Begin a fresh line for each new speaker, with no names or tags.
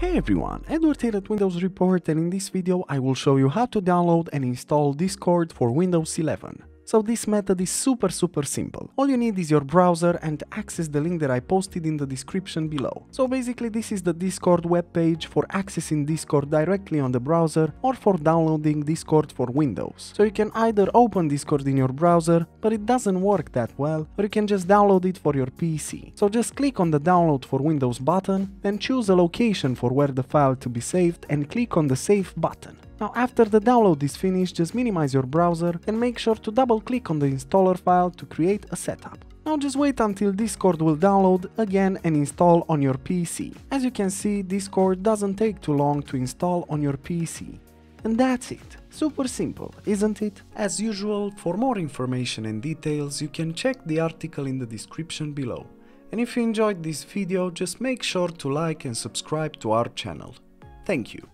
Hey everyone, Edward here at Windows Report and in this video I will show you how to download and install Discord for Windows 11. So this method is super super simple. All you need is your browser and access the link that I posted in the description below. So basically this is the Discord webpage for accessing Discord directly on the browser or for downloading Discord for Windows. So you can either open Discord in your browser, but it doesn't work that well, or you can just download it for your PC. So just click on the download for Windows button, then choose a location for where the file to be saved and click on the save button. Now after the download is finished, just minimize your browser and make sure to double click on the installer file to create a setup. Now just wait until Discord will download again and install on your PC. As you can see, Discord doesn't take too long to install on your PC. And that's it. Super simple, isn't it? As usual, for more information and details, you can check the article in the description below. And if you enjoyed this video, just make sure to like and subscribe to our channel. Thank you.